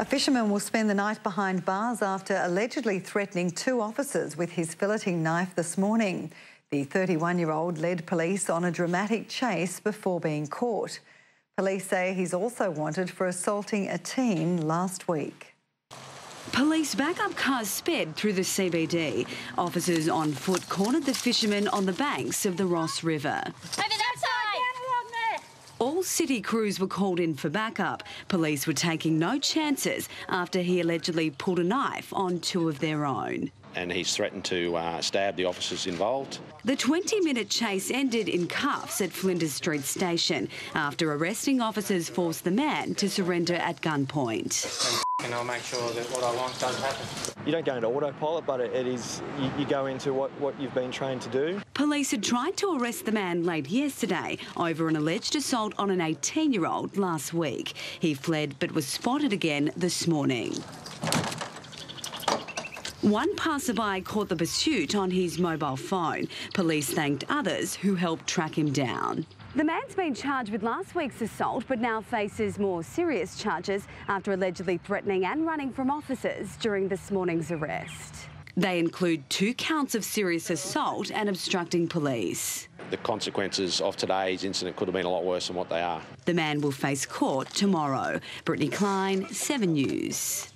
A fisherman will spend the night behind bars after allegedly threatening two officers with his filleting knife this morning. The 31-year-old led police on a dramatic chase before being caught. Police say he's also wanted for assaulting a teen last week. Police backup cars sped through the CBD. Officers on foot cornered the fisherman on the banks of the Ross River. All city crews were called in for backup. Police were taking no chances after he allegedly pulled a knife on two of their own. And he's threatened to uh, stab the officers involved. The 20 minute chase ended in cuffs at Flinders Street Station after arresting officers forced the man to surrender at gunpoint. And I'll make sure that what I want does happen. You don't go into autopilot, but it, it is you, you go into what, what you've been trained to do. Police had tried to arrest the man late yesterday over an alleged assault on an 18 year old last week. He fled but was spotted again this morning. One passerby caught the pursuit on his mobile phone. Police thanked others who helped track him down. The man's been charged with last week's assault but now faces more serious charges after allegedly threatening and running from officers during this morning's arrest. They include two counts of serious assault and obstructing police. The consequences of today's incident could have been a lot worse than what they are. The man will face court tomorrow. Brittany Klein, 7 News.